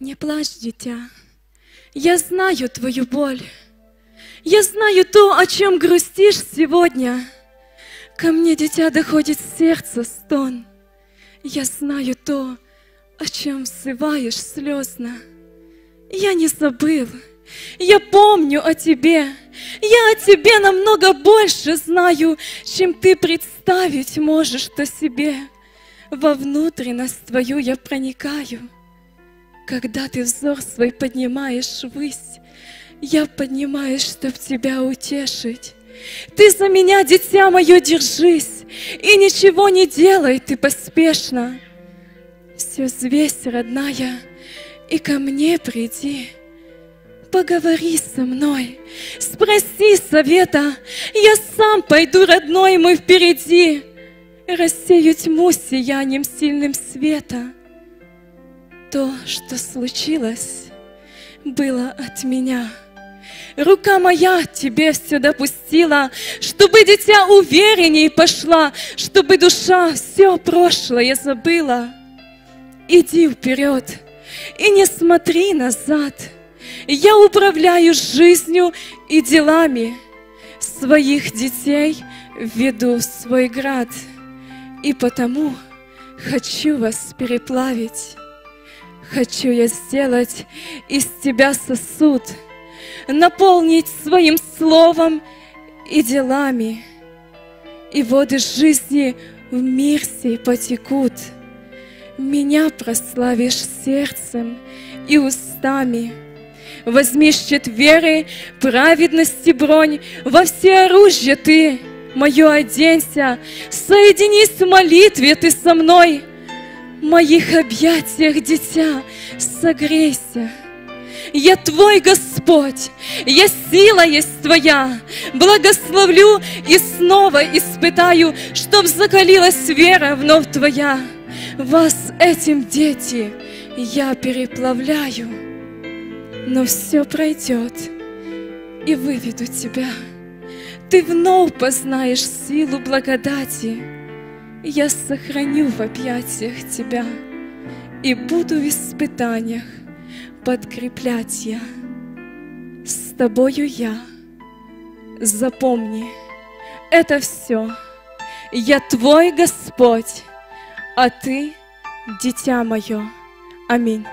Не плачь, дитя, я знаю твою боль. Я знаю то, о чем грустишь сегодня. Ко мне, дитя, доходит сердце стон. Я знаю то, о чем сываешь слезно. Я не забыл, я помню о тебе. Я о тебе намного больше знаю, чем ты представить можешь-то себе. Во внутренность твою я проникаю. Когда ты взор свой поднимаешь ввысь, я поднимаюсь, чтоб тебя утешить. Ты за меня, дитя мое, держись, и ничего не делай ты поспешно. Все взвесь, родная, и ко мне приди. Поговори со мной, спроси совета, я сам пойду, родной мой, впереди, рассею тьму сиянием сильным света. То, что случилось, было от меня. Рука моя тебе все допустила, чтобы дитя уверенней пошла, чтобы душа все прошлое забыла. Иди вперед и не смотри назад. Я управляю жизнью и делами своих детей веду в свой град, и потому хочу вас переплавить. Хочу я сделать из тебя сосуд, наполнить своим словом и делами, и воды жизни в мир сей потекут. Меня прославишь сердцем и устами. Возьми щит веры, праведности бронь, во все оружие ты, мое оденься, соединись в молитве ты со мной — моих объятиях, дитя, согрейся. Я Твой Господь, я сила есть Твоя. Благословлю и снова испытаю, Чтоб закалилась вера вновь Твоя. Вас этим, дети, я переплавляю, Но все пройдет, и выведу Тебя. Ты вновь познаешь силу благодати, я сохраню в объятиях Тебя и буду в испытаниях подкреплять я. С Тобою я. Запомни, это все. Я Твой Господь, а Ты — дитя мое. Аминь.